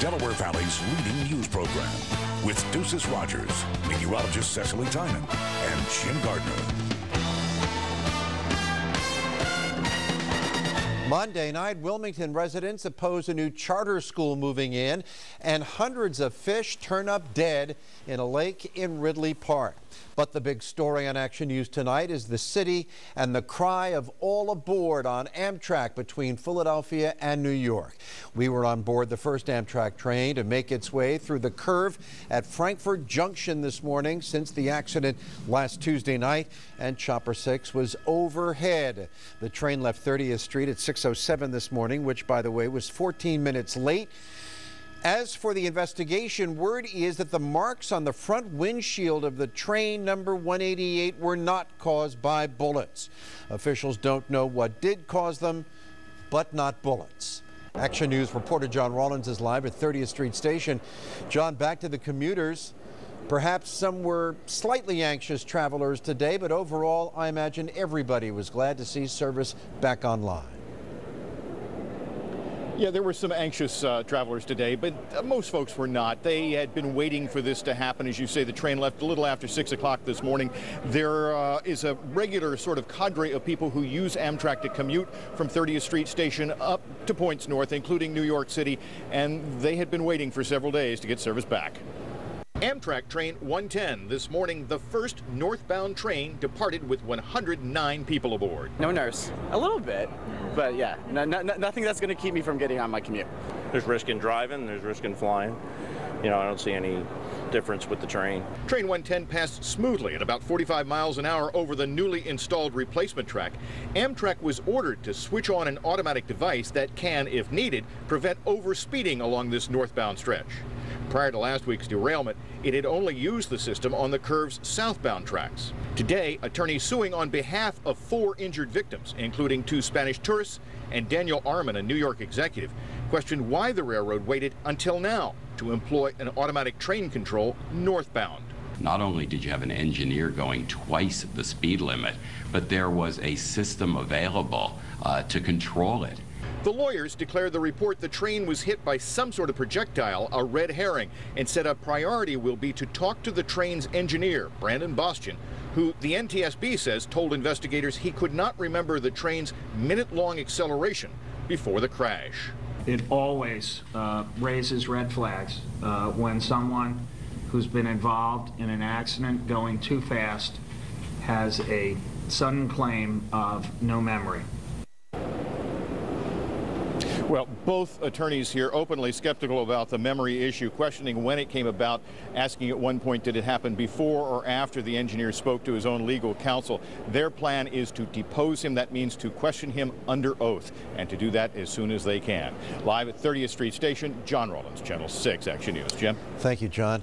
Delaware Valley's leading news program with Ducis Rodgers, meteorologist Cecily Tynan, and Jim Gardner. Monday night, Wilmington residents oppose a new charter school moving in, and hundreds of fish turn up dead in a lake in Ridley Park. But the big story on Action News tonight is the city and the cry of all aboard on Amtrak between Philadelphia and New York. We were on board the first Amtrak train to make its way through the curve at Frankford Junction this morning since the accident last Tuesday night, and Chopper 6 was overhead. The train left 30th Street at 6.07 this morning, which, by the way, was 14 minutes late. As for the investigation, word is that the marks on the front windshield of the train number 188 were not caused by bullets. Officials don't know what did cause them, but not bullets. Action News reporter John Rollins is live at 30th Street Station. John, back to the commuters. Perhaps some were slightly anxious travelers today, but overall, I imagine everybody was glad to see service back online. Yeah, there were some anxious uh, travelers today, but uh, most folks were not. They had been waiting for this to happen. As you say, the train left a little after 6 o'clock this morning. There uh, is a regular sort of cadre of people who use Amtrak to commute from 30th Street Station up to points north, including New York City, and they had been waiting for several days to get service back. Amtrak train 110 this morning, the first northbound train departed with 109 people aboard. No nurse. A little bit, but yeah, no, no, nothing that's going to keep me from getting on my commute. There's risk in driving, there's risk in flying. You know, I don't see any difference with the train. Train 110 passed smoothly at about 45 miles an hour over the newly installed replacement track. Amtrak was ordered to switch on an automatic device that can, if needed, prevent overspeeding along this northbound stretch. Prior to last week's derailment, it had only used the system on the curve's southbound tracks. Today, attorneys suing on behalf of four injured victims, including two Spanish tourists and Daniel Armyn, a New York executive, questioned why the railroad waited until now to employ an automatic train control northbound. Not only did you have an engineer going twice the speed limit, but there was a system available uh, to control it. The lawyers declared the report the train was hit by some sort of projectile a red herring and said a priority will be to talk to the train's engineer, Brandon Bostian, who the NTSB says told investigators he could not remember the train's minute-long acceleration before the crash. It always uh, raises red flags uh, when someone who's been involved in an accident going too fast has a sudden claim of no memory. Well, both attorneys here openly skeptical about the memory issue, questioning when it came about, asking at one point did it happen before or after the engineer spoke to his own legal counsel. Their plan is to depose him. That means to question him under oath and to do that as soon as they can. Live at 30th Street Station, John Rollins, Channel 6 Action News. Jim? Thank you, John.